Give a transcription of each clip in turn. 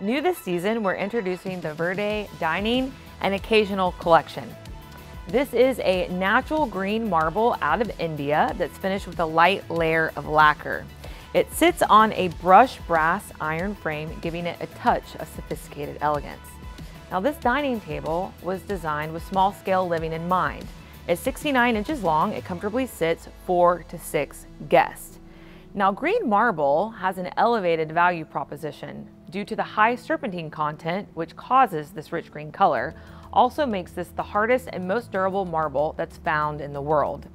New this season, we're introducing the Verde Dining and Occasional Collection. This is a natural green marble out of India that's finished with a light layer of lacquer. It sits on a brushed brass iron frame, giving it a touch of sophisticated elegance. Now this dining table was designed with small scale living in mind. At 69 inches long, it comfortably sits four to six guests. Now green marble has an elevated value proposition due to the high serpentine content, which causes this rich green color, also makes this the hardest and most durable marble that's found in the world.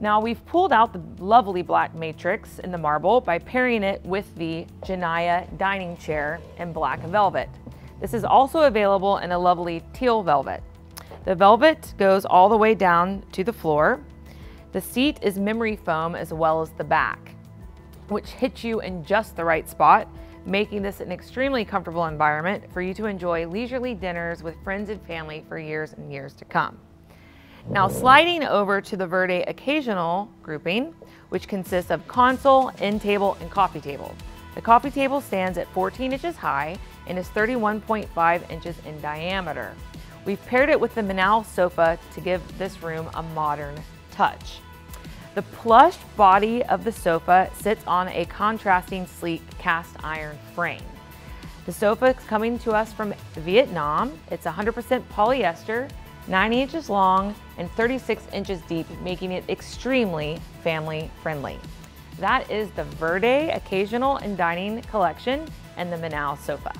Now we've pulled out the lovely black matrix in the marble by pairing it with the Janaya dining chair in black velvet. This is also available in a lovely teal velvet. The velvet goes all the way down to the floor. The seat is memory foam as well as the back, which hits you in just the right spot making this an extremely comfortable environment for you to enjoy leisurely dinners with friends and family for years and years to come. Now sliding over to the Verde Occasional grouping, which consists of console, end table, and coffee table. The coffee table stands at 14 inches high and is 31.5 inches in diameter. We've paired it with the Manal sofa to give this room a modern touch. The plush body of the sofa sits on a contrasting sleek cast iron frame. The sofa is coming to us from Vietnam. It's 100% polyester, 90 inches long and 36 inches deep, making it extremely family friendly. That is the Verde Occasional and Dining Collection and the Manal Sofa.